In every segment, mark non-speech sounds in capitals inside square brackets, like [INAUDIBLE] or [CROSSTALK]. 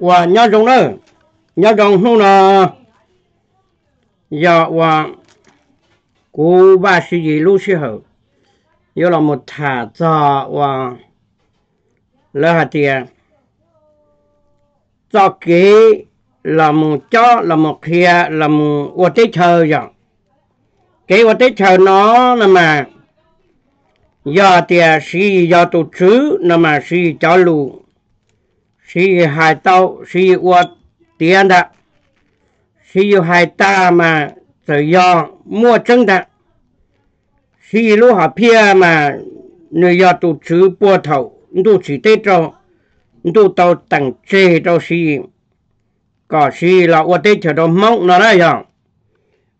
và nhà trong đó. Nhà trong không là giờ và cô ba sư gì lúc xưa hậu. Giờ là một thả cho và lỡ hạt tiền cho kế là một cho là một kia là một ô tế chờ rồi cái ô tế chờ nó là mà giờ thì sĩ giờ tổ chức là mà sĩ cho lù sĩ hai tàu sĩ ô tiền đó. Sĩ hai ta mà tự do mua chân đó. Sĩ lô họ phía mà người giờ tổ chức bùa thầu tôi chỉ tế cho tôi tàu tặng chế cho sĩ. Có sĩ là ô tế đó mong nó là rồi,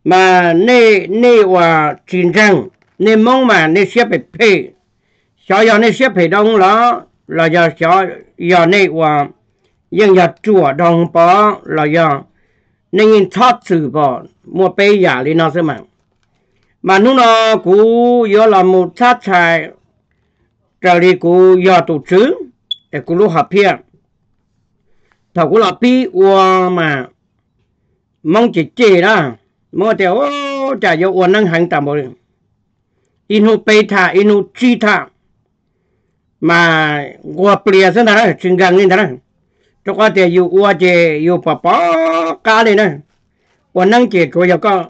mà nê nê và chiến tranh nê mong mà nê xếp bị phê. Cho giờ nê xếp phải đông đó là giờ cho giờ nê và nhưng giờ chùa đông bỏ là giờ nê nhìn thoát sự bỏ mua bê giả đi nó sẽ mà mà lúc nó cú giờ là một sát chạy trở đi cú giờ tổ chức để cú lúc hợp hiện thầu cú là bi mà mong chỉ chỉ đó mong tiểu chả yêu uốn năng hành tạm bồi inu bê thà inu chi thà mà qua bìa xem đó chừng gần lên đó cho qua thì yêu qua thì yêu bà bá cá lên đó uốn năng chỉ cho yêu có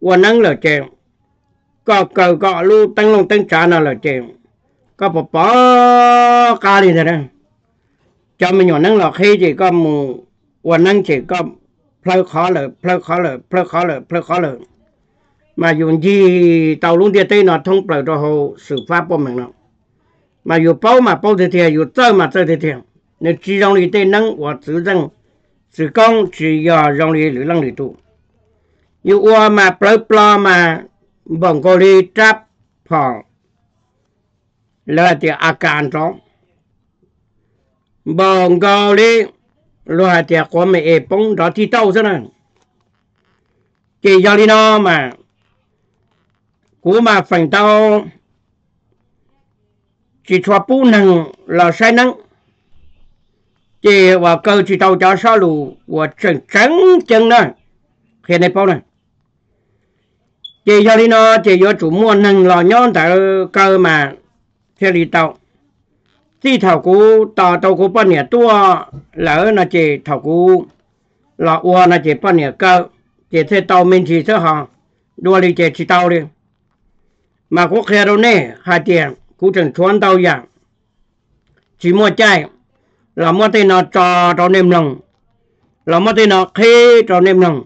uốn năng là chỉ có cầu có lu tăng long tăng trả nào là chỉ có bà bá cá lên đó cho mình nhỏ năng là khi chỉ có một uốn năng chỉ có พลอยขอเลยพลอยขอเลยพลอยขอเลยพล mà dù bao mà bao thì thiệt dù trâu mà trâu thì thiệt nếu chỉ rong lì tê và chỉ răng chỉ công chỉ giờ rong lì lưỡi lăng lì tụ. Mà plơ plơ mà bồng cô đi trap phò là thì à cản đó bồng cô đi rồi thì có mẹ ép bông đó thì tàu thế này chỉ giờ mà cú mà phần tàu chỉ cho bù năng là sai năng chỉ và cơ chỉ tàu cho sao lù và chân trắng chân đó hiện nay bao này chỉ cho đi nó chỉ cho chủ mua năng là nhon tại cơ mà theo đi tàu. Chỉ thầu cú tàu tàu cú bao nhiêu tua lỡ nó chỉ thầu cú là ua nó chỉ bao nhiêu cơ. Chỉ thế tàu mình chỉ thế họ. Đua đi chỉ chỉ tàu đi. Mà có khe đâu nè, hai tiền cú chẳng chuan tàu dạng chỉ mua chai, là mua tên nó cho cho nem lòng là mua tên nó khê cho nem lòng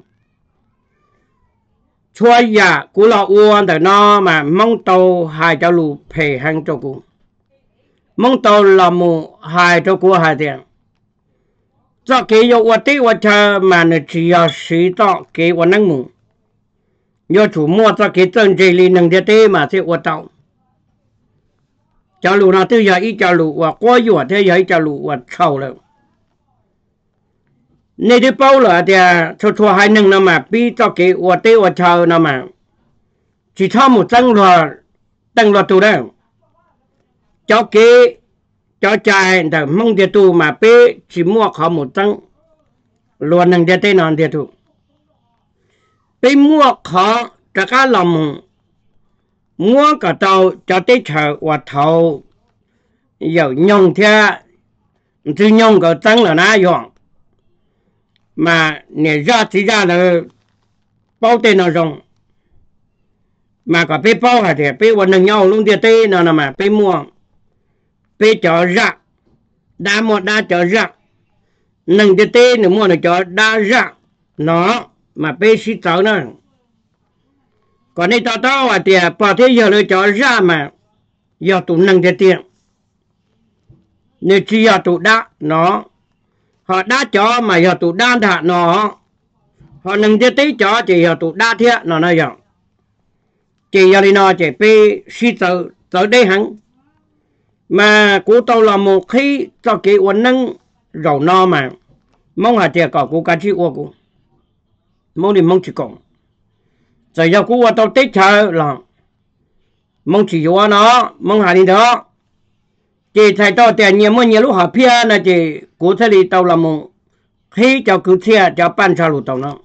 chua dạ cú là ua tại nó mà mong tàu hai cháu lù phê hàng cho cú mong tàu là mù hai cho cú hai tiền. Cho kế yo vật tế vật cha mà nó chỉ yo sử dụng kế vật năng mù. Yo chủ mua cho kế chân chỉ li năng địa tế mà sẽ vật tàu cho lù nào tư giờ ít cho lù và quá yếu thế giờ ít cho lù và sâu rồi nên đi bao là thì cho cho hai năng nó mà bi cho cái vật tế vật chờ nó mà chỉ cho một tăng là tăng là tù đấy cho cái cho trai là mong địa tu mà bé chỉ mua khó một tăng luôn năng địa tên non địa tu bé mua khó cho cả lòng mua cả tàu, cho tới chợ và thầu giờ nhông thế chứ nhông cả tăng là na dọn. Mà nè ra thì ra là bao tên nó dùng mà có bé bao hả thì bé quần đường nhau luôn thì tê nó là mà bé mua. Bé cho ra, đa một đa cho ra. Nâng thì tê nữa mua nó cho đa ra. Nó, mà bé sĩ cháu nó còn đây tao tao à thì à, bỏ thế giờ nó cho ra mà, giờ tụ nâng cái tiền. Nếu chỉ giờ tụ đã nó, họ đã cho mà giờ tụ đa thả nó, họ nâng cái tí cho chỉ giờ tụ đa thế nó nói giờ chỉ giờ đi nó chỉ bị suy tử tới đây hắn mà cú tao là một khi cho cái uốn nâng, rầu no mà. Mong hà tiệt có cú cá chi uo cú. Mong đi mong chỉ còn giờ cú uo tàu tết chờ là mong chỉ uo nó, mong hà đi đó. Chỉ thay tàu tiền nhiều mua nhiều lúc họ pia là chỉ cú thay đi tàu là một khi cho cứ xe cho ban cho lụt tàu nó.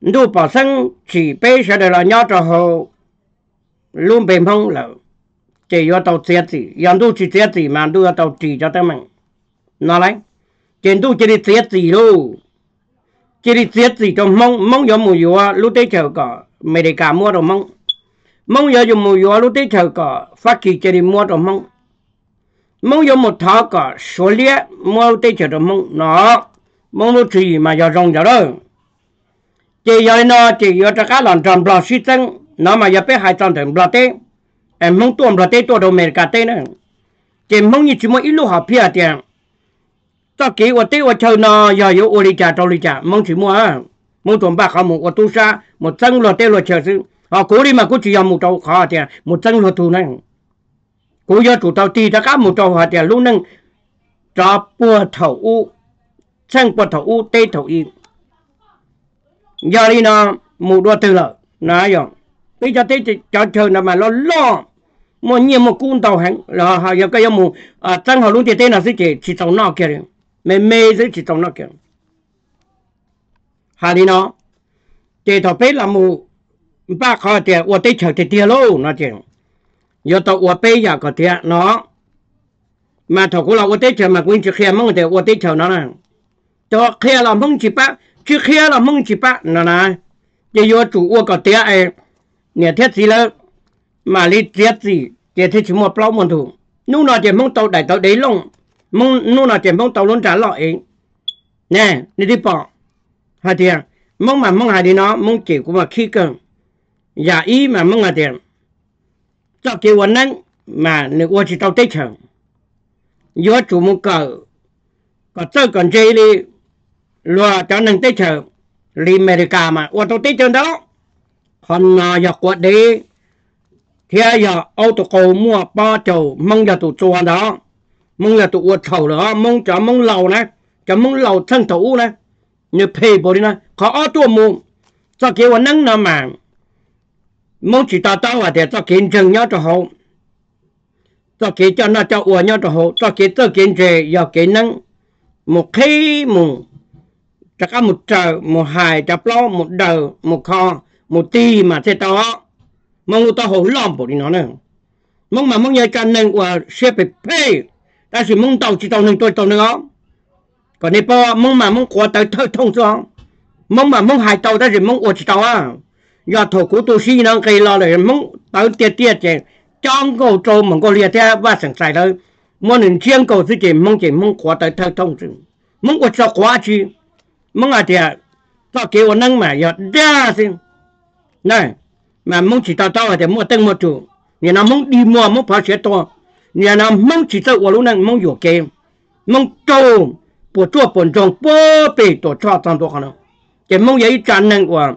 Đủ bảo sinh chỉ bé sẽ được là nhau cho họ. Luôn bền phong là chỉ có tàu xe gì yang đủ chỉ xe gì mà đủ tàu chỉ cho tao mình nó lấy chỉ đủ chỉ đi xe gì luôn chỉ đi giết gì cho mong mong giờ mùi yếu lúc đấy chờ cả mày để cả mua đồ mong. Mong giờ dùng mùi yếu lúc đấy chờ cả phát kỳ chỉ đi mua đồ mong. Mong giờ một thọ cả số liệt mua tây chờ đồ mong. Nó, mong lúc gì mà giờ rong giờ đó. Chỉ giờ nó chỉ giờ cho cá lòn tròn bò suy chân nó mà giờ bé hai tròn thành bò tê. Em mong tuồng bò tê, tuồng đồ mệt cả tê nữa. Chỉ mong như chỉ muốn ít lúc học phía tiền cho kỹ và tê và chờ nó giờ yếu ô lý trả trâu lý trả mong chỉ mua à. mong tuồng bạc họ một và tu sa, một chân lo tê lo chờ sự họ cố đi mà cố chỉ dòng một trâu khó thì một chân lo tu này cố giờ chủ tàu ti cho cá một trâu họ thì lúc nâng cho bùa thầu u chân bùa thầu u, tê thầu y. Giờ đi nó một đua từ lợ. Nó rồi bây giờ tê cho chờ nó mà lo lo. Một nhiều một cung tàu hàng là họ giờ cái một chân họ luôn thì tê là gì chỉ chỉ tàu nọ kia rồi mẹ mê gì chỉ trong nó kiểu. Hà đi nó chỉ thọ bé là mù, ba khó thì ua đây chờ thì tiền lô, nó chỉ. Giờ tàu ua bé giờ có tiền nó. Mà thọ cũng là ua đây chờ mà quên chỉ khi mong thì ua đây chờ nó nè. Cho khi là mong chỉ ba chứ khi là mong chỉ ba nó nè. Giờ giờ chủ ua có tiền ấy, nè thiết gì lơ? Mà lý thiết gì? Thì thiết chỉ một bao một thủ. Nu nó chỉ mong tàu đại tàu đấy luôn mong nô là tiền mong tàu luôn trả lại nè, đi đi bỏ. Hai tiền, mong mà mong hai đi nó, mong chỉ của mà khi cần giả dạ ý mà mong là tiền. Cho cái vấn năng mà nếu qua chỉ tàu tết chẳng do chủ một cờ. Có chơi còn chơi đi. Lo cho nên tết chẳng li America mà, qua tàu tết chẳng đó. Còn là giờ quạt đi. Thì giờ ô tô cầu mua ba chầu, mong giờ tụ chùa đó mong là tụ uất thầu đó mong cho mong lầu này cho mong lầu thân thủ này. Như phê bồ đi nè khó ở tua mù cho kia vào nắng nào mà mong chỉ tao tao à để cho kiến chừng nhau cho hậu. Cho kia cho nó cho uất nhau cho hậu. Cho kia cho kiến trề giờ kiến nắng. Một khi mù chắc cả một trời một hài chập lo một đời một kho một ti mà thế to. Mong ta hổ lom bộ đi nó nè. Mong mà mong nhớ cho nên qua xe bị phê ta chỉ mong tàu chỉ tàu nên tôi tàu nữa còn nếu bao mong mà mong quá tới thơ thông cho mong mà mong hai tàu ta chỉ mong qua chỉ tàu à giờ thổ của tôi xin nó cây lo rồi mong tới tiệt tiệt chứ trong cầu trâu mong có liệt thế và sẵn sàng thôi mong nên chiên cầu thì chỉ mong chỉ mong quá tới thơ thông chứ mong qua cho quá chi mong à thì ta kêu năng mà giờ ra xin này mà mong chỉ tao tao thì mua tăng một chủ nhà nào mong đi mua mong phải chế to nhà nào mong chỉ tao ở lúc này mong 有给 mong trâu bộ chua bổn trồng bố bể tổ cho tăng tổ khả cái mong ấy trả năng của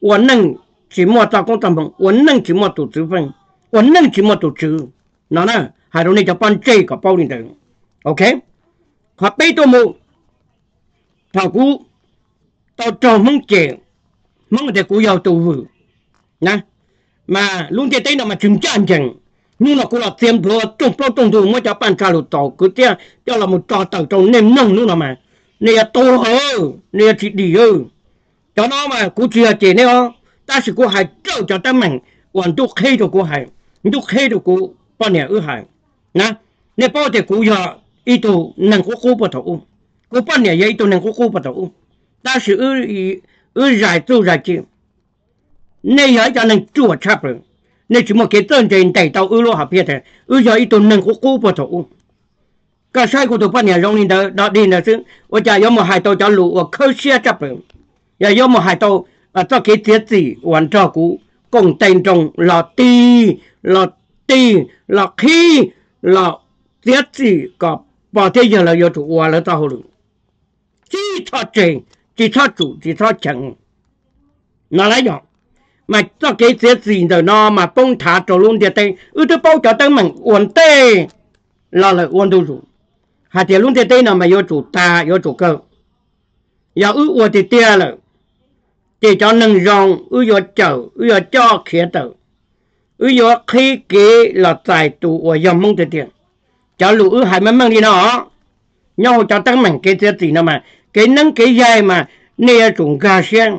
của năng chỉ mua tao công tăng bằng của năng chỉ mua tổ chức phân của năng chỉ mua tổ chức nó nè hai đứa này cho ban chơi cả bao nhiêu được ok họ bây tôi mua thằng cú tao cho mong chè mong để cú giàu tù vừa nè mà luôn thế đấy nó mà chừng chán chừng nhưng nó cũng là tiêm pro trông bao trông đủ mới cho ban trả lụt tàu. Cứ thế, cho là một trò tàu trong nêm nông nữa mà. Nè to hơn nè, chị đi hơ cho nó mà cũng chia chị nè ta sẽ cú hay trâu cho ta mình còn tôi khi được cú hay tôi khi được cú bao nhiêu ư hay nè nè, bao thì cũng giờ ít tu năng cú cố bắt đầu cú bao nhiêu ít tu năng cú cố bắt đầu ta sẽ ư ư giải tu giải chi nay giờ cho nên chùa chắp rồi nay chỉ một cái tên trên đầy tàu ư lô học biết thế ư giờ ít tuần nên có cố bắt thủ cái sai của tôi bắt nhà rong đi đó đó đi là chứ ở nhà có một hai tàu cho lũ ở khơi xe chắp rồi giờ có một hai tàu ở cho cái thiết gì hoàn cho cũ cùng tên trong là ti là ti là khi là thiết gì có bảo thế giờ là do chủ hòa là tao rồi chỉ cho trình chỉ cho chủ chỉ cho chẳng nó lấy được mà cho cái chết gì rồi nó mà bông thả cho luôn địa tây ư tôi bao cho tao mình uốn tê. Là là uốn đâu rồi hạt địa luôn địa tây nào mà có chủ ta có chủ cơ. Yêu ư uốn thì tia là để cho nâng rong, ư có chở, ư có cho khía tờ. Ư có khi kế là tài tụ ở dòng mông tiền. Cho lũ ư hai mấy mang đi nó nhau cho tăng mình cái chết gì nào mà, cái nâng cái dài mà nè chúng gà xem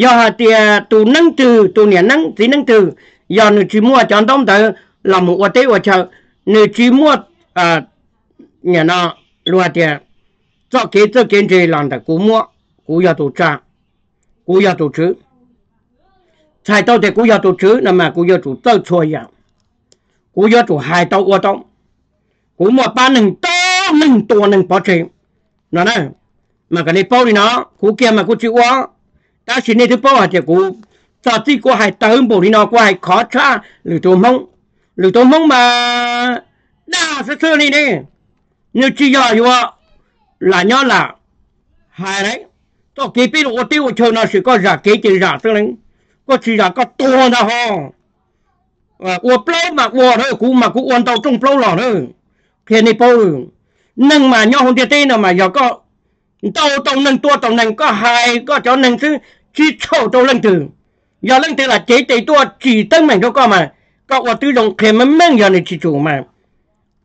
do họ thì tu năng từ tu niệm năng thì năng từ. Do nữ chỉ mua chọn đông tới làm một quả tế quả chờ nữ chỉ mua à nhà nó luôn thì cho kế, cho kiến trì làm được cú mua, cú giờ tổ trang cú giờ tổ chữ sai tao thì cú giờ tổ chữ là mà cú giờ tổ tao chua giờ cú giờ tổ hai tao qua tao cú mua ba nừng tao nừng tổ nừng bỏ chuyện nó nè, mà cái này bao đi nó, cú kia mà cú chịu quá ta xin nên thứ bao hạt cụ, ta chỉ có hai tới bộ đi nó có hai khó cha lử tôm mông lử tôm mông mà đa sơ sơ này đi nếu chỉ giờ như là nhớ là hai đấy. Tôi kịp biết ô tiêu chơi nó sẽ có giả kế chỉ giả sơ lên có chỉ giả có to nào ho. Và uo plau mà uo thôi cú mà cú uo tàu trong plau lò thôi. Khi này bao nâng mà nhau không tiền tên nào mà giờ có tàu tàu nâng tua tàu nâng có hai có cho nâng thứ chỉ cho tôi lên từ giờ lên từ là chế tế tôi chỉ tân mình đâu có mà. Có ở tư đồng khen mắm mắm giờ này chỉ chủ mà.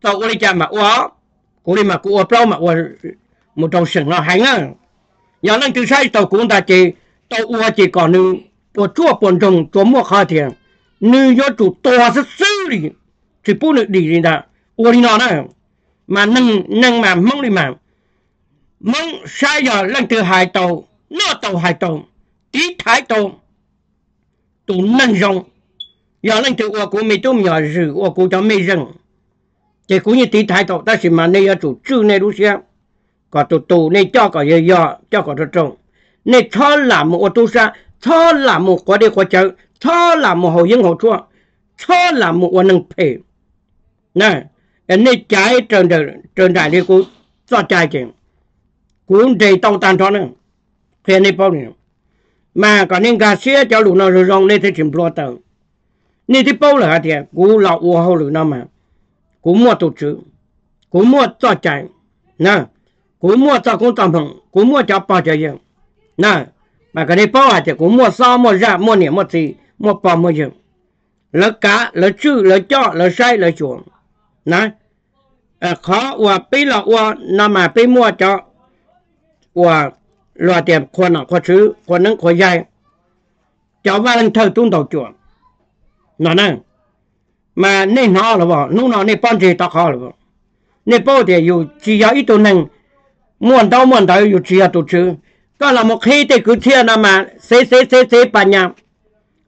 Tao có đi chạm mà quá có đi mà cũng ở đâu mà ở một trong sừng nó hành á giờ lên từ sai tao cũng ta chế. Tao ở chỉ còn nữa của chúa bổn trùng chúa mua khai thiền. Nữ do chủ to rất sư đi. Chỉ bốn nữ đi đi đã ở đi nó nè. Mà nâng nâng mà mong đi mà. Mong sai giờ lên từ hai tàu. Nó tàu hai tàu tí thái tổ tụ nâng rộng giờ lên từ của cô mấy tôm nhỏ rử của cô cho mấy rừng. Thì cũng như tí thái tổ ta chỉ mà này ở chủ trừ này đúng chưa có tụ tụ này cho có giờ giờ cho có trồng này cho làm một ô tu xa cho là một quả địa quả chợ cho là một hậu dân hậu chua cho là một quan năng phê. Nè anh này trái trên đời trên đại đi cũng cho trái chuyện cũng đầy tàu tan cho nữa phê này bao nhiêu mà còn nên gà xe cho lũ nó rồi rong nên thì chìm lo tàu nên thì bao là thì cú lão u hậu lũ nó mà. Cú mua tổ chức cú mua cho trái nè cú mua cho công tâm hồng cú mua cho bao cho yên nè mà cái này bao hạt thì cú mua sao mua ra mua niệm mua gì mua bao mua yên lỡ cá, lỡ chữ lỡ cho lỡ sai lỡ chuồng. Nè à, khó và bây là và nằm mà bây mua cho. Và รอเตียบคนอะคนซื้อคนนั้นคนใหญ่จะว่าเธอตุ้งตอกจวนนอนนั่งมาเน่นอหรือว่านู่งนอนเน่ป้อนจีตอกคอหรือว่าเน่ป้อเดียวอยู่จียาอีตัวหนึ่งม่วนเต้าม่วนเต้าอยู่จียาตัวซื้อก็เรามาขี้เตกุเทียนามาเซ่เซ่เซ่เซ่ปัญญา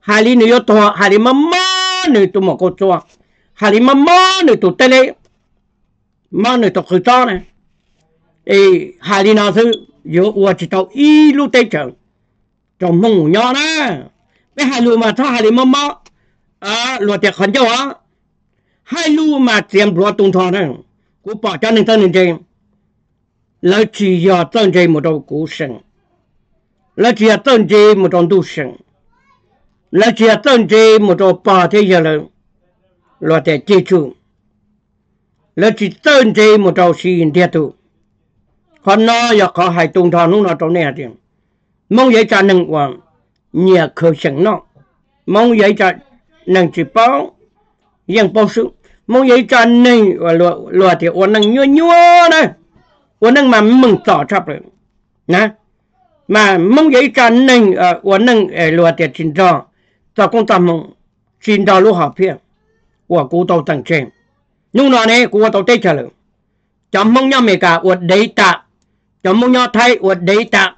ฮารินิยตัวฮาริมามาหนึ่ตัวมกจวฮาริมามาหนึ่ตัวเตเลมาหนึ่ตัวคือจ้อนะไอฮารินาซื้อ lý nào thứ yếu ua chỉ tàu lu tê chờ trong mong nhỏ na, bé hà lu mà thọ hà lý mà à luật tiệc khẩn châu á hai lu mà tiêm bùa tung thọ này cú bỏ cho nên tên nên trên. Lấy chỉ giờ tên trên một đầu cú sừng, là chỉ tân chế một trong đu sừng, là chỉ tân chế một trong ba thế giờ là là để chế chủ là chỉ tân chế một trong sự hiện thiết họ nó giờ họ hay tung thọ nó nó chỗ này thì. Mong vậy cho nâng quả nhà khởi sinh nó. Mong vậy cho nâng chỉ bao yang bao sự mong vậy cho nâng và lo lọ thì ổn nâng nhua nhua này ổn nâng mà mừng tỏ chấp rồi nè. Mà mong vậy cho nâng ờ, ổn nâng ờ, lo thì chính cho cho công tâm mong chính cho lúc học phiền của cụ tàu tầng trên. Nhưng nó này cụ tàu tết trả lời chẳng mong nhau mẹ cả ổn đấy tạm cho mong nhau thay ở đấy ta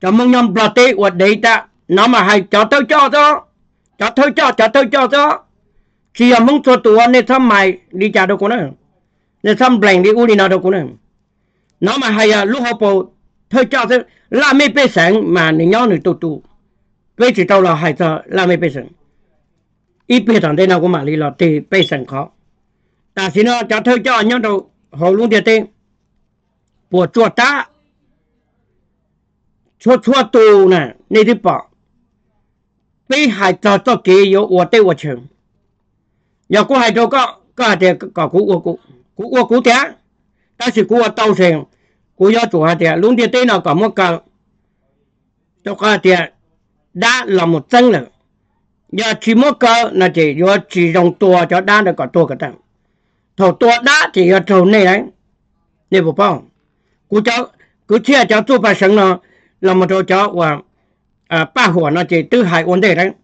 cho mong nhau bỏ tây ở đấy ta nó mà hay cho tôi cho đó cho tôi cho cho tôi cho đó chỉ là mong cho tụi anh nên thăm mày đi trả đâu cũng nữa nên thăm bèn đi u đi nào đâu cũng nữa nó mà hay à lúc học bộ thôi cho thế là mấy bê sáng mà nên nhau người tụ, tu bê chỉ tao là hay cho là mấy bê sáng ít biết rằng thế nào cũng mà lý là thì bê sáng khó ta xin nó cho thôi cho nhau đâu họ luôn tiền tên bộ chuột ta chua chua tu nè nè đi bỏ bây hải cho cho kế yếu của tê của trường giờ cô hải cho có có hại để có cú của cú cú của cú thế ta chỉ cú tàu sèn cú do chủ hại để luôn thì tê nào có một cái cho có hại đã là một chân rồi giờ chỉ một cái là chỉ do chỉ dòng tua cho đã được có tua cả tăng thầu tua đã chỉ do thầu này đấy nên bộ bao cú cháu cứ chia cháu tu bà sẵn nó 那么就叫我啊把火呢就都还问题人，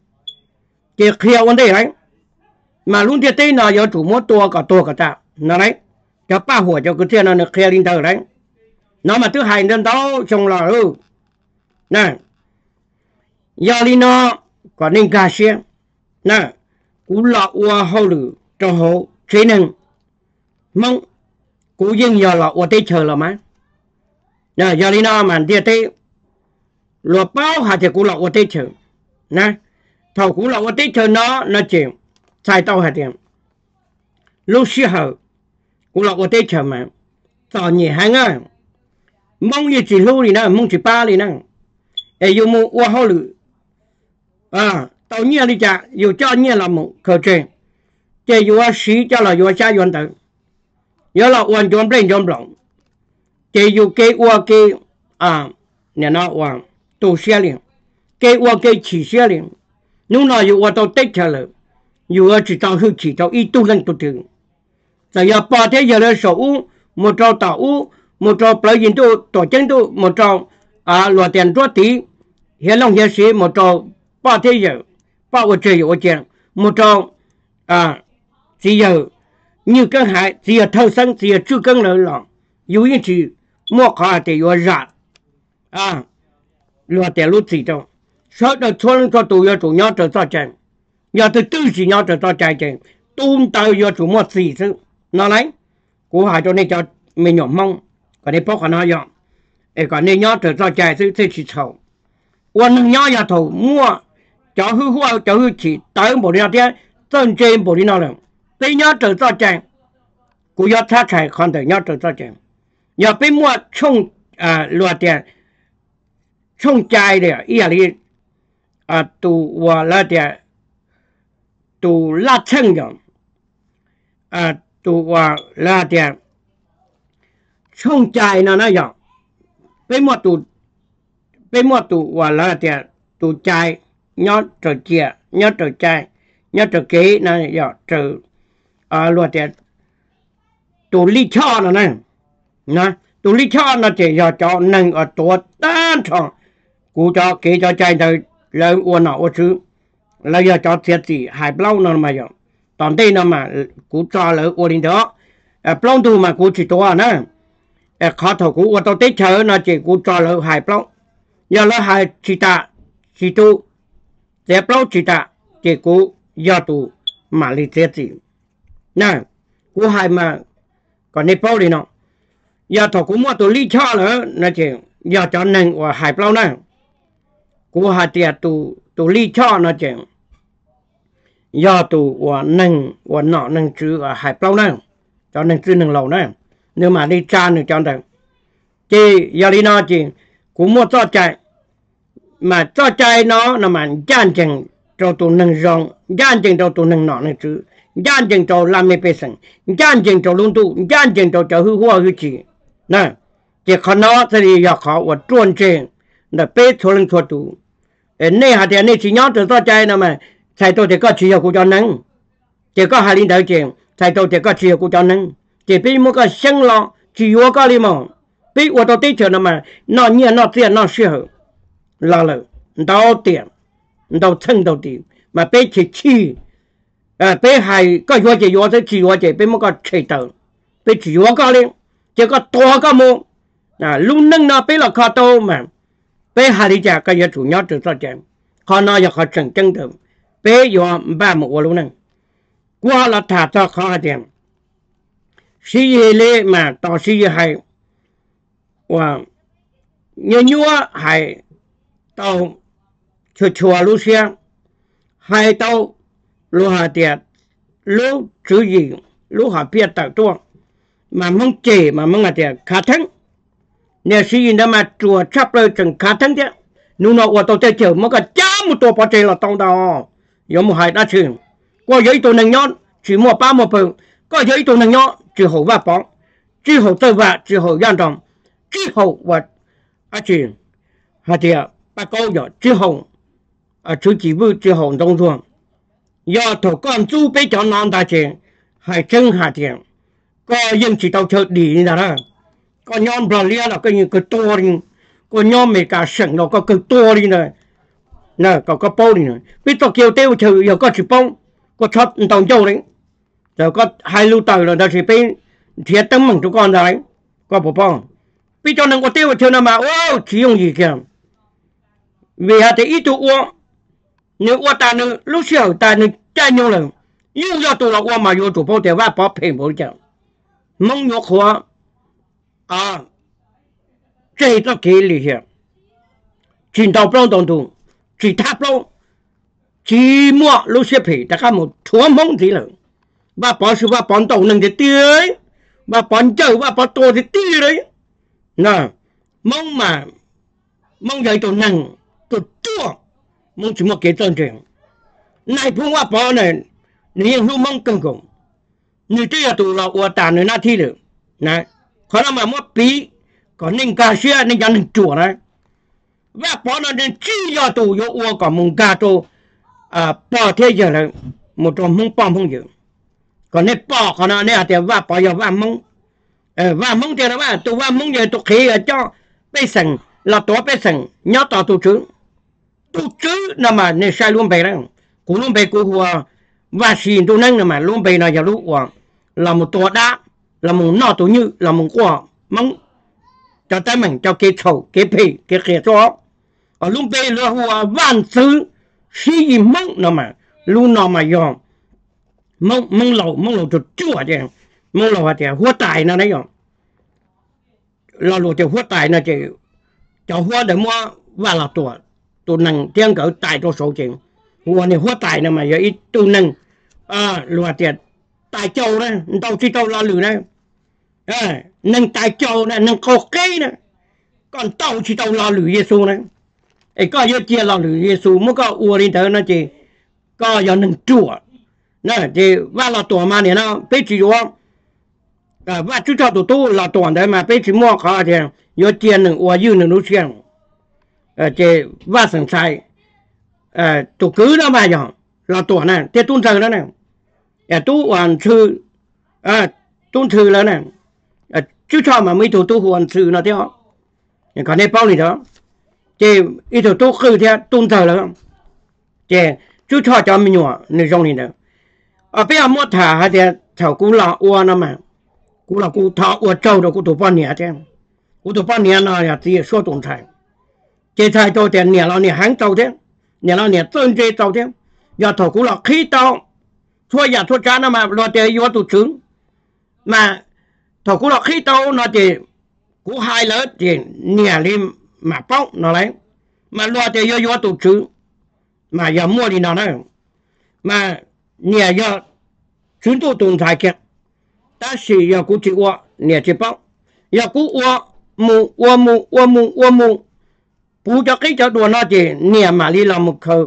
就 clear 问题人，mà luôn tiệt tây nào giờ chủ mua tua cả tua cả ta nó đấy cho ba火cho cái tiền nó clear lên đầu đấy nó mà thứ hai nên đó trong là ừ nè giờ đi nó có nên cả xe nè cú lọ ua hậu lử cho hộ chế nâng mong cú dân giờ là ua tây chờ là má nè giờ đi nó mà tiệt tây lo bao hạt thì cũng lo ở tây chờ nè, thầu cũng lo ở tây chờ nó nó chuyện sai tao hạt tiền lúc xưa hậu cũng lo ở tây chờ mà. Tao nhỉ hai ngà mong như chỉ lưu đi nè, mong chỉ ba đi nè. Ai yêu mu qua hậu lử. À tao nhia đi chả yêu cho nhia là một khờ trên chỉ yêu sĩ cho là yêu cha yuan tử. Yêu là hoàn toàn bên trong lòng chỉ yêu cái qua cái à nhà nó hoàn tu xe liền. Cái qua cái chỉ xe liền. Nếu nào yêu qua tao tết trả lời yêu ở chỉ tao hư chỉ tao ít tu lên tu tiền, tại giờ ba thế giờ là sổ u một trâu tàu u một trâu bảy yên tu tổ chân tu một trâu à loa tiền chúa tí. Hiện long hiện sĩ một trâu ba thế giờ ba ô chơi ô chơi một trâu à chỉ giờ như cái hải chỉ giờ thâu sân chỉ giờ chưa cân lợi lòng yêu yên chỉ mua khó thì yêu rạt à lo để lúc gì đâu sợ được chôn cho tụi giờ tụi nhau trở ra chèn giờ từ tư chỉ nhau trở ra chạy chèn tuôn tao giờ tụi mất gì chứ nó lấy cú hai cho nên cho mình nhỏ mong còn đây bóc còn nó dọn ấy còn nên nhau trở ra chạy chứ thế chỉ sầu quân nhau nhà thầu mua cho hư hoa cho hư chỉ tới một nhà thế dân trên một đi nào rồi tới nhau trở ra chạy cú giờ thắt chạy còn tới nhau trở ra chạy giờ bên mua chung à loạt tiền chung trái de ý là à tu và là de tu la chân rồi à tu và là de chung trái nó nó rồi bây mua tu bây mua tu và là de tu trái nhớ trở chia nhớ trở trai nhớ trở kế nó giờ trở à luật tiền tu lý cho nó nè nè tu lý cho nó chỉ giờ cho nâng ở tổ tan cho cú cho kế cho chạy đời lớn uôn nào uốn chứ lấy giờ cho thiệt gì hai lâu nó mà giờ. Toàn đây nó mà cú cho lời uốn đó. À plong tu mà cú chỉ to nè. À khó thầu cú uốn tao tết chờ nó chỉ cú cho lỡ hai plong, giờ lỡ hai chỉ ta chỉ tu. Để plong chỉ ta chỉ cú giờ tu mà lý thiệt gì nè cú hai mà còn nếp bao đi nó giờ thọ cú mua tu lý cho nữa nó chỉ giờ cho nên và hai plong nè của hai tiệt tu tu li cho nó chỉ giờ tu của nâng của nọ nâng chữ ở hải plau nâng cho nâng chữ nâng lâu nâng nếu mà đi cha nữa cho được. Chỉ giờ đi nó chỉ cố mua cho chạy. Mà cho chạy nó là mà gian chừng cho tụ nâng rong gian chừng cho tụ nâng nọ nâng chữ gian chừng cho làm mê bê sừng, gian chừng cho luôn tu, gian chừng cho cho hư hoa hư chỉ nè chỉ khó nó thì do khó và truân trên là bê thua lưng thua tụ nè hạt thì nè chỉ nhớ từ to chơi nè mà. Thầy tôi thì có chịu của cho nâng, chỉ có hai linh đạo chuyện. Thầy tôi thì có chịu của cho nâng, chỉ biết mua cái sinh lo chịu có gì mà biết hoạt động tiêu chờ nè mà nó nhẹ nó tiền nó sửa. Là là đầu tiền đầu chân đầu tiền. Mà biết chỉ chi. À biết hai cái vô chỉ vô thế chỉ vô chỉ biết mua cái chế độ, biết chịu có đi chỉ có to cái mua à lúc nâng nó biết là khó đâu mà bé hà đi chả cái gì chủ nhớ từ sao chẳng khó nói giờ khó chẳng chân được bé vô ba một quả luôn nè qua là thả cho khó tiền sĩ gì lệ mà tao sĩ gì hay. Và nhớ nhớ hay tao chùa chùa lu xe hai tao lu hà tiệt lu chữ gì lu hà biết tao tuông mà mong chè mà mong là tiệt khá thắng nè sĩ gì đó mà chùa chấp lời chừng khá thân thế. Nụ nọ của tôi chơi chờ mà cả chá một tổ bỏ chơi là tông đó giống một hai đã chừng. Qua giấy tôi nâng nhon chỉ mua ba một phần. Có giấy tôi nâng nhon chỉ hậu và bóng. Chỉ hậu tơ và chỉ hậu gian đồng chỉ hậu và à chừng hà tiệt bà câu giờ chỉ hậu à chú chỉ bự chỉ hậu đông thuồng do thổ con chú bé cho non ta chuyện hay chân hà chuyện có dân chỉ tao chơi đi như đó có nhon bờ lia là cái như cái to đi có nhon mấy cả sừng nó có cái to đi này. Nè, có có bao đi này. Biết tôi kêu tiêu chờ giờ có chỉ bông có chót đồng châu đấy. Rồi có hai lưu tờ rồi đó chỉ bên thiệt tấm mừng chúng con đấy. Có bộ bông biết cho nên có tiêu chờ nào mà ô chỉ dùng gì kìa. Vì hạt thì ít tụ uống nếu uống ta nữa lúc sau ta nữa chạy nhau lần nhưng do tụ là uống mà vô tụ bao tiền và bỏ phèn bảo chẳng mong nhọc hoa à chế nó kỹ lý hiệp chuyển đầu bao đồng đồng chỉ tháp bao chỉ mua lúc xếp thì ta có một chúa mong thì là và bỏ sự và bỏ đầu nâng thì tươi và bỏ chở và bỏ tổ thì tươi đấy nè mong mà mong dạy tổ nâng tổ chua mong chỉ một cái tên chuyện này phương và bỏ này nếu như mong cần cùng như thế là tụi là của tàn này khó là mà mất bí còn nên ca xe nên cho nên chùa đấy. Và bỏ nó nên chỉ cho tụ yo uo, còn mong ca tụ à bỏ thế giờ là một trong mong bỏ mong dự còn nên bỏ còn nó nên à thì và bỏ giờ và mong ờ và mong thì là và tụ và mong giờ tụ khí ở cho bây sừng là tổ bây sừng nhớ tỏ tụ chứ. Tụ chứ là mà nên sai luôn bề đó cũng luôn bề của hòa và xin tụ nâng là mà luôn bề này giờ lúc hòa là một tổ đá là một nọ tổ như là một quả mong cho tay mình cho cái thầu cái phì cái khía cho. Ở lúc bây là hòa vạn sự khi gì mong nó mà luôn nó mà yong mong mong lâu mong lâu tụt chua chứ mong lâu thì hoa tài nó đấy yong lo lo thì hoa tài nó chỉ cho hoa để mua và là tuổi tu năng tiếng cỡ tài cho số chuyện hoa này hoa tài nó mà giờ ít tu năng à lo tiền tài châu đấy tao chỉ tao lo lử đấy à ờ, nâng tài châu này nâng khô cây này còn tao chỉ tao lo lử Giêsu đấy ấy có yêu chia lo lử Giêsu mới có uo đi tới nó chỉ có yêu nâng chùa. Nè thì và là tuổi mà này nó bây chỉ uo à và chú cho tụi tôi là tuổi đấy mà bây chỉ mua khó thì yêu chia nâng uo yêu nâng lúc xiang à ờ, thì và sẵn sai à ờ, tụi cứ nó mà nhỏ là tuổi này, thế tuân giờ đó này. Dạ, à tu hoàn sư à tu sư là này. À chú cho mà mấy tụi tu hoàn sư nó thế họ dạ, còn đây bao này đó. Thì ít tụi tu khử theo tu thờ là không? Thì chú cho cho mình nhỏ nơi trong này đó à bây giờ mua thả hay thì thảo cú là ua nó mà. Cú là cú thọ ua trâu đó cú tụi bao nhiêu thế. Cú tụi bao nhiêu nó là chỉ số tổng 裁 chế thái tôi tiền nhà nó nhà hàng trâu thế. Nhà nó nhà chân chế trâu thế. Giờ thảo cú là khí tao thua giả thua cha nó mà lo tiền vô tụ trứng mà thầu cú là khi tao nó thì cú hai lớn thì nhà lim mà bóc nó lấy. Mà lo tiền vô vô tụ trứng mà giờ mua thì nó nữa mà nhà giờ chúng tôi tồn tại kia ta chỉ giờ cú chỉ qua nhà chỉ bóc. Giờ cú qua mù qua mù qua mù qua mù. Bù cho cái cho đùa nó chỉ nhà mà đi làm một khờ.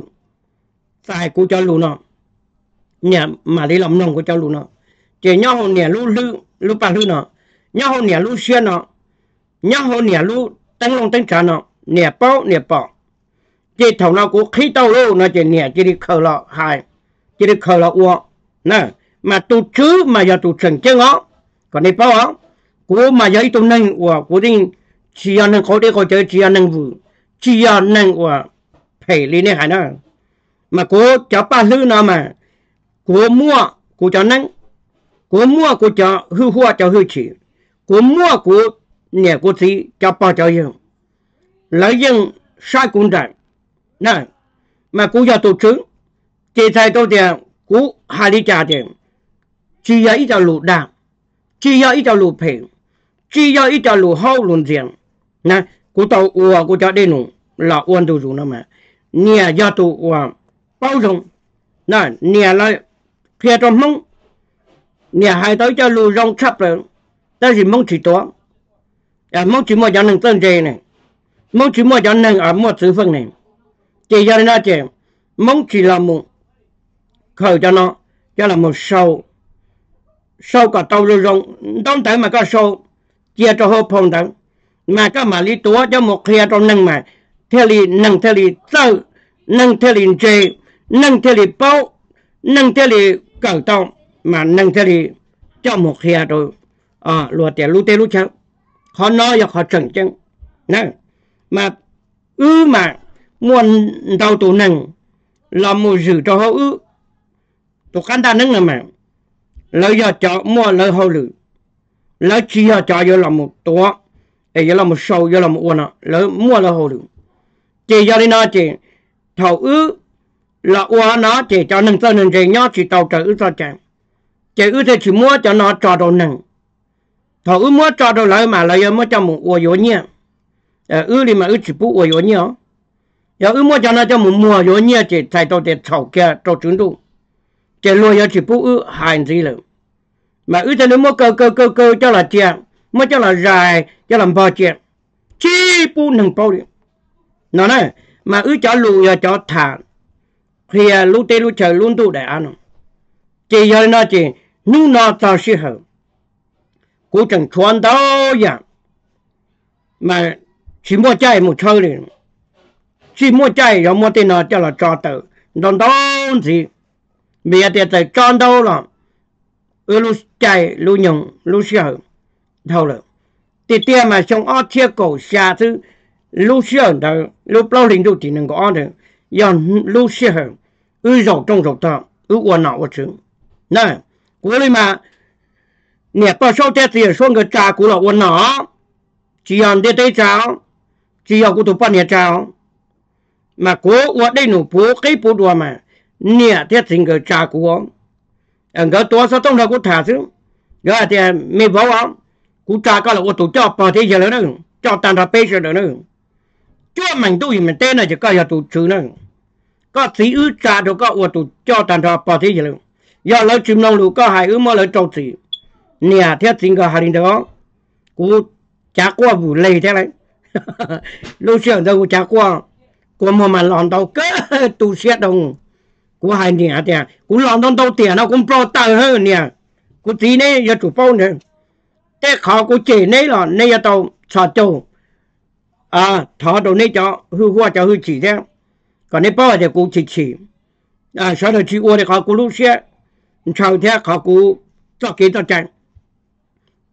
Tại cú cho lù nó nè mà đi làm nông của cháu lù nó chỉ nhau hồ nè lù lư lù ba lư nó nhau hồ nè lù xuyên nó nhau hồ nè lù tăng long tăng trả nó nè bao nè bỏ chỉ thầu nó cũng khí tàu lù nó chỉ nè, chỉ đi khờ lọ hai chỉ đi khờ lọ uo nè, mà tu chứ mà giờ tu chừng chứ ngó. Còn đi bao á cú mà giờ tu nâng uo cú đi chỉ ăn nâng khó đi khó chơi chỉ ăn nâng vừa chỉ ăn nâng uo phải lý này hả nó mà cô cháu ba lư nó mà cô mua cô cho năng cô mua cô cho hư hoa cho hư chỉ cô mua cô nhà cô thì cho ba cho dương lấy dương sai cũng đại nè mà cô cho tổ chức chế tài tôi thì cô hai lý trả tiền chỉ là ít cho lụ đảng chỉ là ít cho lụ phải chỉ là ít cho lụ hậu luôn riêng nè cô tàu ua cô cho đây nụ là ôn tu dùng nó mà nhà gia tu ua bao dung nè nhà là phía trong mông nhà hai tới cho lù rong chắp rồi. Ta chỉ mong chỉ to à mong chỉ mua cho nên tên gì này. Mong chỉ mua cho nên ở mua sự phân này. Chỉ cho nên nó chỉ mong chỉ là một khởi cho nó, cho là một sâu. Sâu cả tàu lù rong. Đón tới mà có sâu, chia cho hộp phong đẳng. Mà các mà lý tố cho một kia trong nâng mà. Theo lý nâng theo lý sơ nâng theo lý chê nâng theo lý bao nâng theo lý cầu tông mà nâng thế đi cho một khi rồi à lùa tiền lũ tê lũ cháu họ nói cho họ trần chân nè, mà ư mà muốn đầu tụ nâng là một dự cho họ ư. Tụ khán ta nâng là mà, lời giờ cho mua, lời hậu lử lời chỉ giờ cho giờ là một tổ giờ là một sâu giờ là một uốn lời mua, lời hậu lử chỉ giờ đi nói chỉ thầu ư là qua nó chỉ cho nâng cho nâng gì nhau chỉ tàu trở ư cho chẳng chỉ ư thế ờ, chỉ mua cho nó cho đồ nâng thọ ư mua cho đồ lại mà lời mua cho một uốn yếu nhẹ ư thì mà ư chỉ bu uốn yếu nhẹ giờ ư mua cho nó cho một mua yếu nhẹ chỉ thay tàu để thầu kia cho chúng đủ chỉ lùi yếu chỉ bu ư hành gì rồi mà ư thế nó mua cơ cơ cơ cơ cho là tiền mua cho là dài cho làm bao tiền chỉ bu nâng bao đi. Nó này, mà ư cho lùi cho thả thì lúc tê lúc chờ luôn tụ để ăn chỉ giờ nó chỉ nu nó tao sẽ hở cú chẳng chuẩn đâu ya mà chỉ mua chạy một chơi đi chỉ mua chạy rồi mua tiền nó cho là cho tự đòn đó gì bây giờ thì cho đâu là ư lu chạy lu nhung lu sợ thôi rồi thì tiền mà trong ở thiết cổ xa thứ lu sợ đó lu bao linh đủ thì能够ăn được 要lu sợ ư dầu trong dầu ta ư qua nào qua chứ nè của đây mà nè bao sau thế thì xuống cái trà của là qua nó chỉ ăn để thấy cháo chỉ ăn của tụi bạn nhà cháo mà của qua đây nụ bố cái bố đùa mà nè thế thì cái trà của anh cái tua sao trong đó của thả chứ rồi thì mình bảo ông của trà có là của tụi cho bao thế giờ nữa cho tàn ra bây giờ nữa chưa mình tôi mình tên là chỉ có là tụi chứ nữa có sĩ ư trà đâu có của tổ cho tàn ra bảo thế giờ nữa giờ lấy chim nông lũ có hai ư mà lấy trâu sĩ nè thế tình cái hai đó. Cú chả qua vụ lầy thế này [LAUGHS] lúc trước đâu chả qua của mà mà lòng đâu cơ [LAUGHS] tu xét đồng, của hai nè thì cú lòng đâu đâu tiền nó cũng pro tờ hơn nè. Cú tí này giờ chủ bao nữa thế khó cú chị này là này giờ tàu sợ châu à thọ đồ này cho hư hoa cho hư chỉ thế còn này bao giờ cũng chỉ chỉ. À sau đó chị uống thì họ của lúc xét sau thế họ của cho cái cho chẳng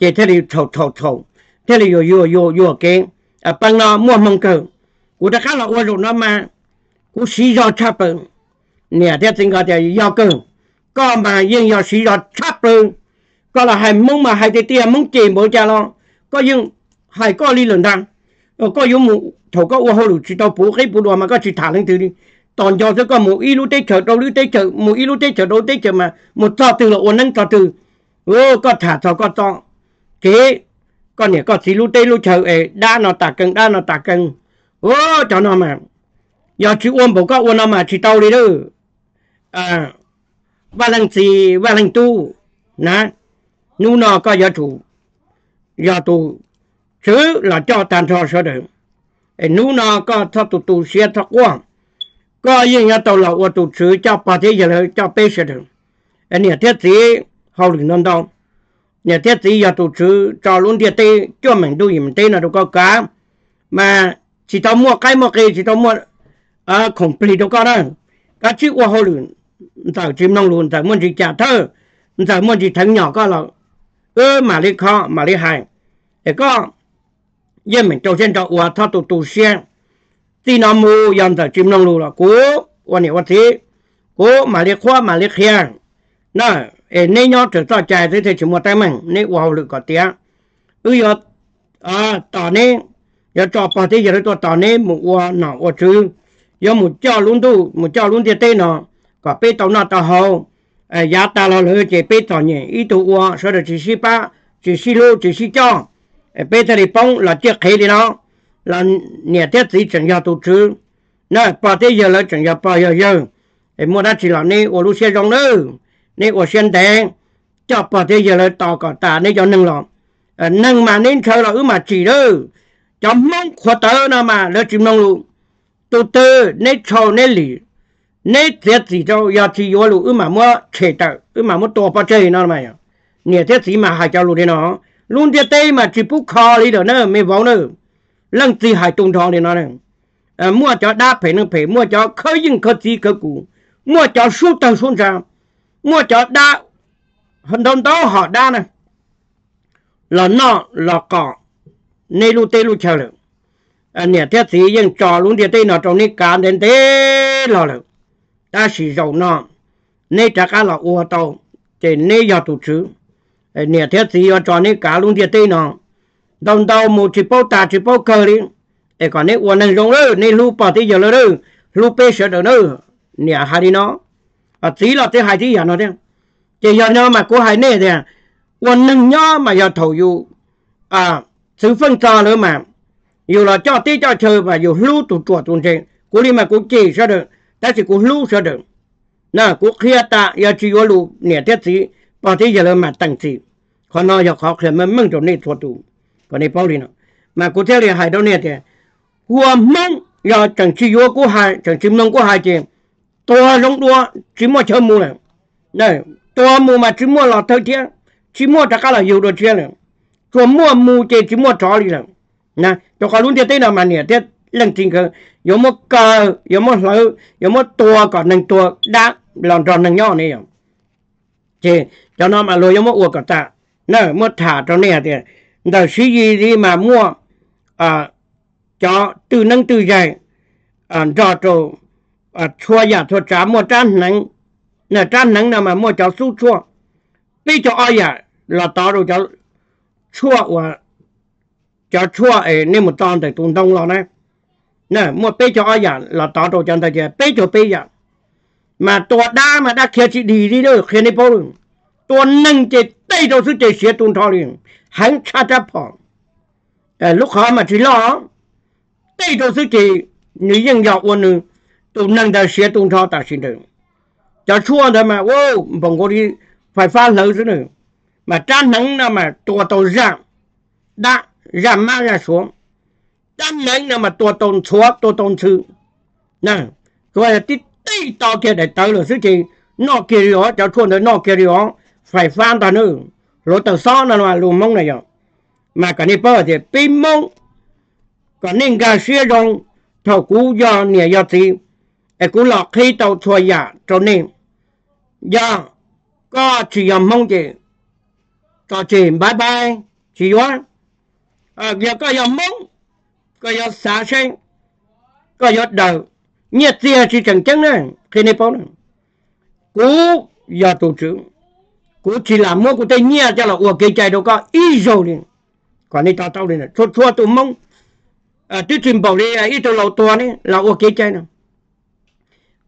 thì thế thì thầu thầu thầu thế thì yo yo yo yo cái à bằng nó mua mong cơ của ta khá là uống rồi nó mà. Của xí do chắp bự nè, thế tình gọi thì do cơ có mà yên do xí do chắp bự có là hai mong mà hai cái tiền mong chỉ bố cha lo. Có yên hai có lý luận đăng Ờ, có yung một thầu có uống hồ chỉ tao bố cái bố đồ mà có chỉ thả lên từ đi. Toàn cho sẽ có một ít lúc tết chờ đâu lúc tết chờ một ít lúc tết chờ đâu tết chờ mà một trò từ là uống nâng trò từ. Ô có thả cho có to. Thế, con này có chỉ lúc tết lúc chờ ấy đa nó tạc cân đa nó tạc cân ô cho nó mà. Giờ chỉ uống bố có uống nó mà chỉ tao đi đó à và lần gì và lần tu. Nè nu nó có giờ chủ. Giờ tu chứ là cho tàn thọ sở được nú nó có thọ tu tu xe thọ quang. Có những nhà tàu lậu ô tu chứ cho bà thế giờ là cho bê sở được anh nhà thiết gì hậu lực non đâu nhà thiết gì giờ tu chứ cho luôn địa tê, cho mình đuôi mình tê là đâu có cá. Mà chỉ tao mua cái mua cái chỉ tao mua à complete đâu có đó cái chữ qua hậu lực tao chim nông luôn tao muốn chỉ trả thơ tao muốn chỉ thằng nhỏ có là, ơ, mà đi khó mà đi hành để có yên mình cho qua thao tụ tụ xe. Thì nó mua yên tại chim nông luôn là cố quan niệm vật thế cố mà đi khoa mà đi khen nè nên nhau trở ra chạy thì thì chỉ một tay mình nên qua lực có tiếng ư à, giờ à tao nên giờ cho bảo thế giờ tôi tao nên một qua nọ qua chứ giờ một cho luôn tu một cho luôn tiền tên nọ, có bê tàu nó tao hậu. À giá ta là lỡ chỉ bê tàu nhỉ ít tu qua sợ đó chỉ xí ba chỉ xí lô chỉ xí cho. Bê tàu đi bông là chiếc khí đi nó là nhà thiết gì chẳng 要 tu chứ nè bảo thế giờ là chẳng 要 bao giờ giờ em mua đã chỉ là nè ở lúc xe rong nữa nè ở xe đèn cho bảo thế giờ là tàu cả ta nè cho nâng lòng nâng mà nên chơi là ứ mà chỉ đó cho mong khoa tớ nó mà lỡ chim nông luôn tu tư nên cho nên lì nên thiết gì cho giờ thì vô lũ mà mua chế tờ mà mua tổ bao chơi nó mà nhẹ thiết gì mà hai cho lũ đi nó luôn địa tây mà chỉ bút kho đi đó nữa mới vào nữa lần gì hai tung thọ đi nó này mua cho đa phải nó phải mua cho khơi dưng khơi gì khơi cũ mua cho suốt tầng xuống ra mua cho đa hình đông đó họ đa này là nó là cỏ nay lu tê lu chờ rồi à nè thế thì dân trò luôn địa tây nó trong này cả đến thế là được, ta chỉ giàu nó nay chắc là ô tô thì nay giờ tụ chứ nè, thế gì ở trò này cả luôn thì tê nó. Đồng đầu một chỉ bao ta chỉ bao cờ đi. Ê, còn nay ô năng rong rồi nay lu bỏ thì giờ rồi lu bê sợ được nữa. Nè, hai đi nó. À tí là thế hai tí giờ nó thế. Chỉ giờ nó mà có hai nè thì ô năng nhớ mà giờ thầu dù. À sự phân cho nữa mà. Dù là cho tí cho chơi và dù lưu tụ chuột tụ trên cú đi mà cú chỉ sợ được ta chỉ cú lưu sợ được nè cú kia ta, giờ chỉ có lưu nè thiết gì bao tí giờ là mà tăng gì khó nói giờ khó khăn mà mừng chỗ này thua tụ còn này bao đi nó mà cụ thể là hai đâu nè thì, hùa mong giờ chẳng chỉ vô của hai chẳng chỉ mong của hai chị, to lông đua, chỉ mua chơi mua này. Này to mua mà chỉ mua là thôi chứ chỉ mua tất cả nhiều đồ chơi này. Còn mua mua chơi chỉ mua trò đi nè cho cả luôn thì tới nào mà nè thì lần trình cơ. Có một cờ có một lỡ có một tua còn nâng tua đã lòng tròn nâng nhỏ này thì cho nó mà lôi một uộc cả ta nè một thả cho nè thì đầu suy gì đi mà mua à cho từ nâng từ dài, à cho cho à chua giả cho trả mua trăn nắng. Nè trăn nắng nào mà mua cho su chua bây cho ai giả là tao rồi cho chua và cho chua ấy nên một tòn để tung đông lo này. Nè mua bây cho ai giả là tao rồi cho người ta chơi bây cho bây giờ à? màตัวด้ามาได้เขียนดีดีด้วยเขียนในโพลตัวนั่งเจได้ตัวสุดเจเสียตุนทอลิงหันชาจับพอเออลูกค้ามาที่ล้อได้ตัวสุดเจ你硬要我呢，都能到写东超大新的，叫错的嘛，哦，甭过的快发楼子呢，嘛咱能那么多都让，那让嘛让说，咱能那么多都错多都吃，那所以啲地道嘅嚟到了事情，那给了叫错的那给了，快翻到呢，攞到ซ้อนนั่นว่าลุงมงเลยอ่ะมากันนี่เปิด ấy to kia để tới là sự chỉ nó kia đi cho thua nó kia đi phải phan ta nữa rồi tàu so là mà lùm mông này rồi mà cái này bơ thì pin mông. Còn nên gà xưa rong, thầu cú do nè thì ai cú lọt khi tàu thua giả cho nên dạ, có chỉ dòng mông chị. Cho bye bye chị quá. À, giờ có dòng mông, có dòng xả sinh có dòng đời nhiệt tiền chỉ chẳng chẳng nữa khi này bao cú giờ tổ trưởng, cú chỉ làm mua cú tay nhia cho là uổng cái chạy đâu có ý rồi đi còn đi tao tao đi nè chua chua tụ mong à tôi trình bảo đi à ít tôi lâu tua này là uổng cái chạy nè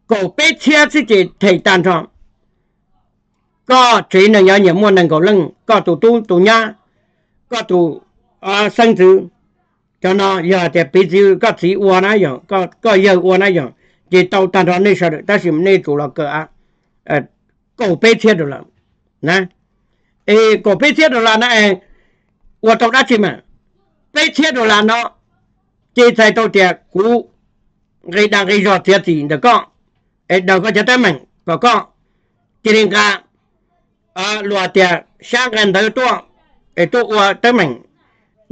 cổ bé chia chỉ chỉ thầy tàn trọng có chỉ là nhớ nhiều mua năng cổ lưng, có tụ tu tụ nhá có tụ à sinh tử cho nó giờ thì bây giờ các sĩ uo này rồi có có giờ uo này rồi chỉ tàu tàn trọng nên sao được? Ta chỉ nên chủ là cỡ à ờ, cổ bê thiết được là nè. Ê, cổ bê thiết được là nè uo tàu đã chỉ mà bê thiết được là nó. Chỉ thấy tàu tiệt cũ. Gây đang gây giọt thiết gì được con ê, đâu có cho tới mình có con chỉ nên cả à ờ, lúa tiệt sang gần tới tôi ê tôi qua tới mình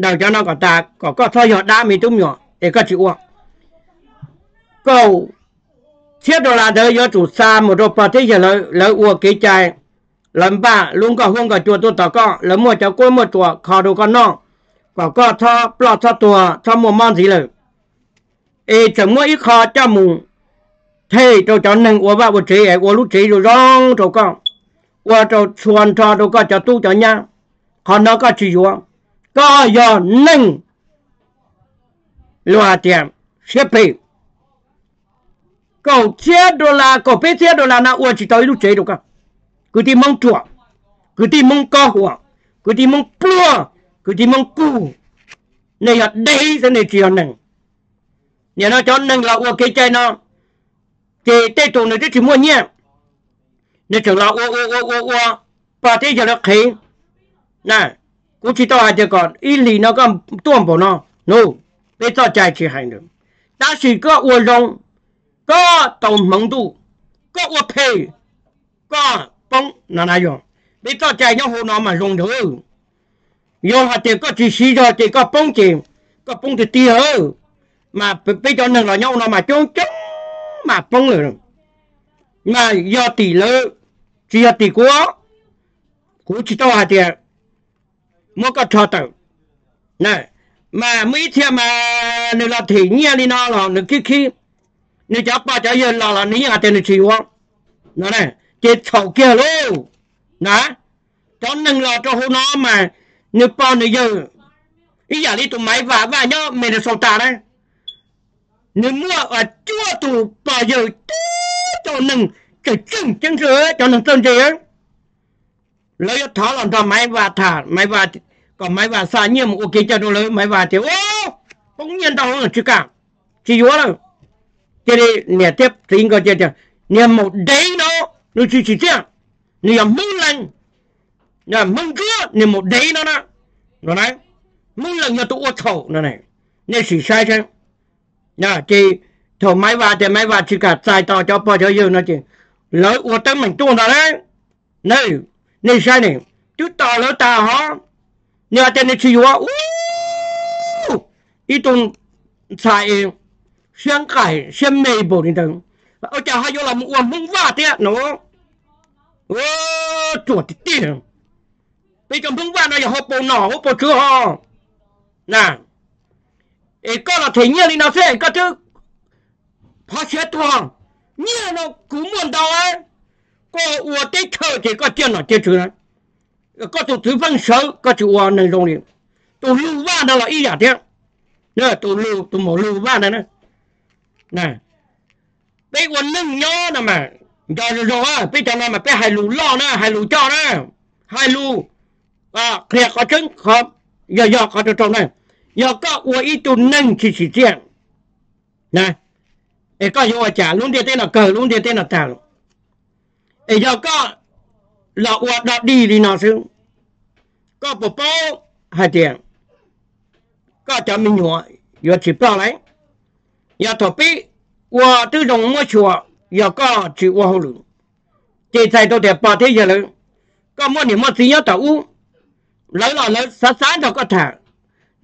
đâu cho nó có ta, có có thôi nhỏ đá mi tung nhỏ để có chịu qua câu thiết đó là đời do chủ xa một đồ bảo thế giờ lỡ lỡ ua kế chạy lần ba luôn có hương có chùa tôi tỏ có, lỡ mua cháu cô một chùa khó đồ con non. Có có cho bỏ cho tùa cho mua món gì rồi ê, chẳng mua ít khó cho mù thế cho cháu nên uo bà của chị ấy của lúc chị rồi rong cho con. Uo cho chuồn cho đồ có cho tu cho nha còn nó có chịu vô có do nâng loa tiệm xếp bì cậu chia đô la cậu biết chia đô la na của chỉ tới lúc chế được cả cứ đi mong chuột cứ đi mong co hùa, cứ đi mong plua, cứ đi mong cu. Này ở đây sẽ này chỉ chiều nâng. Nhà nó cho nâng là ok chơi nó. Thì tê tụ này chỉ mua nhé nên chẳng là ô ô ô ô ô bà thế giờ nó khí nè cũng chỉ tao hai đứa con ý lý nó có tuôn bộ nó no bây giờ chạy chỉ hành được đã chỉ có ô rong có tổng mong tu có ô phê có bông nó này rồi bây giờ chạy nhau hồ nó mà rong được yo hạt tiền có chỉ xí rồi thì có bông tiền có bông thì tia hơn mà bây giờ nâng là nhau nó mà trốn trốn mà bông rồi mà do tỷ lệ chỉ tỷ cũng chỉ tao hạt tiền mua cái trò tử nè mà mấy thia mà nếu là thì nhia đi nó là nếu kia kia nếu cháu ba cháu giờ là là ní à tên chỉ hoa nó này, chết chậu kia luôn. Nè cháu nâng là cho hôm nó mà nếu ba nếu giờ ý giả đi tụi máy và và nhớ mình được sầu ta đấy. Nếu mua ở chua tụ bao giờ cho nâng cái chân chân rửa cho nên chân rửa lấy tháo làm cho máy và thả, máy và còn máy và xa nhiều một cái cho nó lấy, máy và thì, ô không nhiên đâu là chứ cả chỉ vô rồi cho đi, nè, tiếp thì có chơi chơi nè, một đấy nó nó chỉ chỉ chơi nè, mưng lần nè, mưng cưa nè, một đấy nó đó. Nó này, mưng lần nhà tụ thầu nó này, nè chỉ sai chứ nè chỉ thầu máy và thì máy và chỉ cả sai to cho bao cho yêu nó chỉ lấy ô tới mình tuôn ra đấy. Này nên sai này. Chú tỏ lỡ ta họ nhờ tên này chịu á. Ý tung sai. Sáng cải xem mê bộ nè, tầng ở chào hai vô làm uổng mông à, vã thế nó. Ô chuột tiền bây giờ mông vả này họ bộ nỏ họ bộ chưa họ nè ấy có là thế nhiên thì nó sẽ có chứ? Họ sẽ thua nhiên nó cũng muốn đâu ấy 道啊，个我得车这个电脑接触了，个都只分手，个就我能容易，都路挖的了一样的，那都路都没路挖的呢。nè bây quần nâng nhó nè mà cho rồi rồi á bây giờ mà bây hai lù lo nè hai lù cho nè hai lù à kia có trứng không giờ giờ có được trong này giờ có của ít tu nâng chỉ chỉ tiền nè ไอ้เจ้าก็หลอกวัดดอดดีดีนอซึ่งก็ปโป้หาเตียงก็จะมีหัวอยู่สิบเปล่าไหนอย่าถอปีว่าตื้อตรงมั่วชัวอย่าก็จิว่าหูลุจิตใจตัวแต่ปอที่จะเลยก็มั่วหนีมั่วสีเยอะต่ออู้แล้วหล่อแล้วสาสารเราก็ถ่า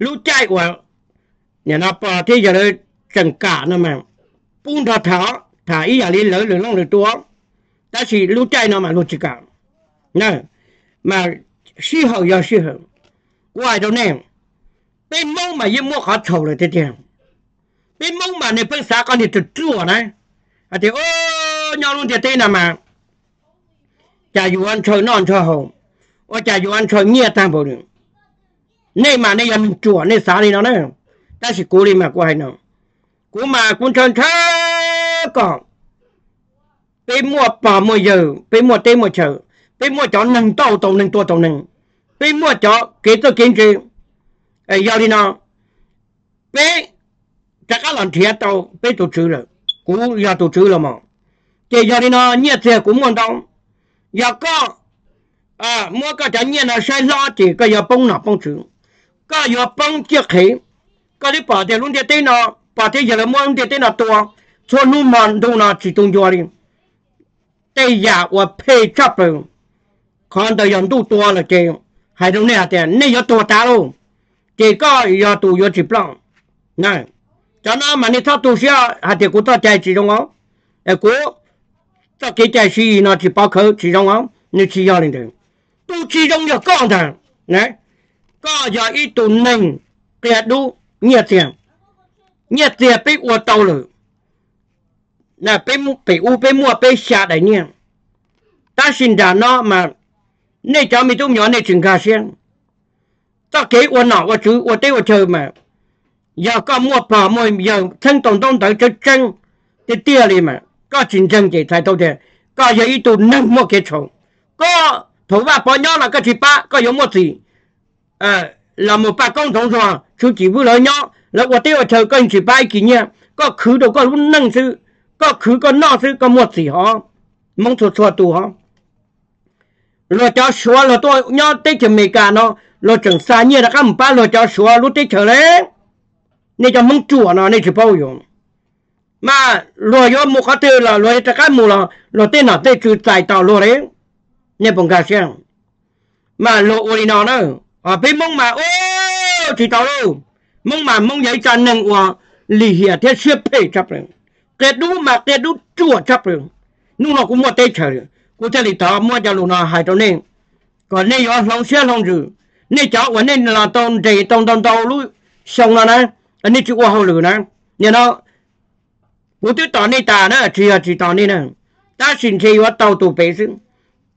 รู้ใจว่าเนี่ยนะปอที่จะเลยจังกะนั่นแม่ปุ้งทอถาถ่าอีอย่าลิ้นเลยหรือน้องหรือตัว 但是路债那么路这个，那嘛适合要适合，我都呢，被梦嘛一摸好丑了这点。bên mông mà này bên xã con thì trượt chua này à thì ô nhau luôn thì tên là mà chả dù ăn chơi non chơi hồng ô chả dù ăn chơi nhẹ tam bộ được này mà này mình chùa này xã đi nó này ta chỉ cố đi mà qua hay nó cố mà cũng chơi thế còn Bên mua bỏ mua giờ bên mua tên mua chờ bên mua chó nâng tàu tàu nâng tua tàu nâng bên mua chó kế tôi kiến trì ấy giờ đi nó bên chắc là làm thiệt đâu bé tổ chức rồi, cú giờ tổ chức rồi mà cái giờ đi nó nhiệt cũng muốn đâu. Giờ có à mua cái chả nhiệt là sai lo thì cái giờ bông nào bông chữ cái giờ bông chiếc khí cái đi bỏ tiền luôn tiền tên nó bỏ tiền giờ là mua tiền to cho nu mòn đâu nó chỉ tung cho đi. 对呀，我配这本，看到人都多了点，还有两点，你要多大喽？这个要多要几磅？那，咱那买的啥东西啊？还得过到点几中哦？哎哥，这给点水那几包口其中哦？你去要领的，都其中要干的？来，干家一顿能，别多，你也这样，你也这样被我倒了。là bé bé u bé mua bé xa đấy nha ta xin ra nó mà nè cháu mình tụi nhỏ nè chừng cả xem ta kế u nọ u chú u tê u chơi mà giờ có mua bò mua giờ thân tổng tổng tới cho chân thì tia đi mà có chuyện chân chỉ thay tôi thì có giờ ít tụi nâng mua cái chỗ có thủ ba bỏ nhỏ là cái chỉ ba có giống một gì à là một ba công thống rồi chú chỉ vui lớn nhỏ là u tê u chơi con chỉ ba kỷ niệm có khứ đâu có nâng sự ก็คือก็นอกซื้อก็หมดสีฮะมองถดถอดตัวฮะเราจะชัวเราตัวย่อเตจะเมกาเนาะเราจังสาเนี่ยนะครับป้าเราจะชัวรู้เตเฉเลยนี่จะมึงจั่วเนาะนี่จะเป้าอยู่มาเราย่อมุขเตอเราเราจะกันมูเราเราเตหนาเตจุดใจต่อเราเลยเนี่ยผมก็เชื่อมาเราอุลินอเนาะอะพี่มึงมาโอ้จีต่อเรามึงมามึงใหญ่จันหนึ่งว่าลีเหียเทียเชื่อเพ่จับเลย ကဲတူမကဲတူကျွတ်ချပ်ရင်နုနကုမတဲချရကိုတယ်လီတာမွတ်ကြလို့နာဟိုင်တော့နေကနေရောလောင်ရှဲလောင်ကျနေကြောက်ဝနေလာတောင်းဒေတောင်းတောင်းတောင်းလို့ရှောင်းလာနာအနစ်ကျွတ်ဟောလို့နာညနော်ဘုတ္တတာနေတာနာထီရထီတာနေနာတရှင်ချေရောတောက်တူပဲစ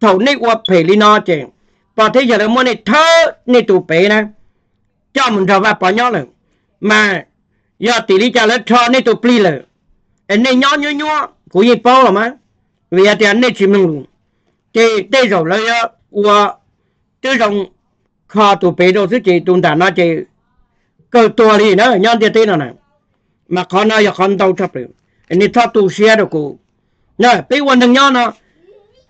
ထောင်းနေဝဖေလီနာကျင်ပါထေရမွနေထနေတူပဲနာကြောက်မန်တော့ပါညောလဲမရတီလီကြလဲထောင်းနေတူပလီလဲ anh này nhỏ nhỏ nhỏ cũng như bao rồi mà vì thế anh này chỉ mình thì đây rồi lấy của tôi dùng kho tụ bế đồ sức chỉ tụng đàn nó chỉ cơ to đi nữa nhon tiền tiền này mà khó nói là không đâu chấp được anh này thoát tụ xe được cụ. Nè bây giờ đừng nhon nó,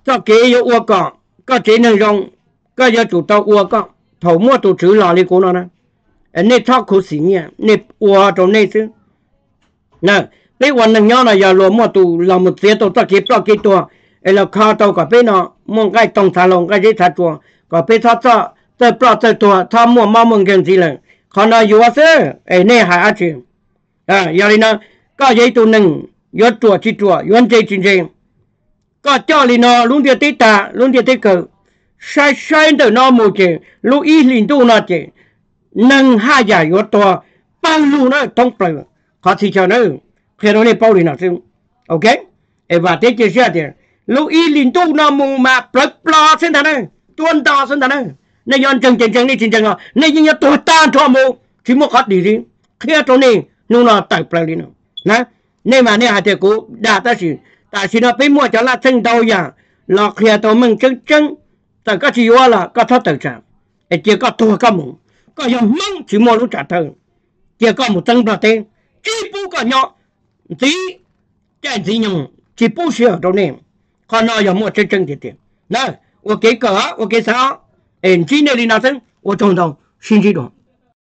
cho kế yêu ua cọ, có chỉ nên dùng có giờ chủ tàu ua cọ, thầu mua tụ chữ là đi cụ nó nè. Anh này thoát khổ xí nhỉ nè ua trong này chứ. Nè lấy quần nằng nhau là giờ lo mua tụ làm một phía tụ ta kẹp lo kịp tụ rồi là khao tàu cả bên nó mua cái tông thà lòng cái gì thà tụ cả bên thà cho tớ bỏ tớ tụ thà mua mau mừng kiếm gì lên, còn là yếu thế ai nể hại ai chứ? à giờ này nó cái giấy tụ nằng yếu tụ chỉ tụ yếu chơi chuyện gì cái cho lì nó luôn tiêu tít ta luôn tiêu tít cờ. Sai sai từ nó mua chuyện lúc ít liền tụ nó chuyện nâng hai giải yếu tụ bao luôn nó thông trời khó thì cho nó phía đó này bao đi nào chứ ok và thế chia sẻ thì lúc y linh tu nó mà plug plug xin thằng này tuân to xin thằng này nên yon chân chân chân đi chân chân họ nên những tôi ta cho mù chỉ một khát đi gì kia chỗ này nó nó tại plug đi nào nè nên mà nên hạt thế cố đã ta chỉ ta chỉ nó phải mua cho là chân đầu nhà là kia tôi mình chân chân tại các chị là các thoát tự trạng e có tôi có mù có yon mong chỉ mua lúc trả thơ chỉ có một chân bà tên chỉ bù có nhỏ 你战己在金就不需要做内容看到有么真正的。点来我给个我给啥？嗯今天的那阵我就能到新机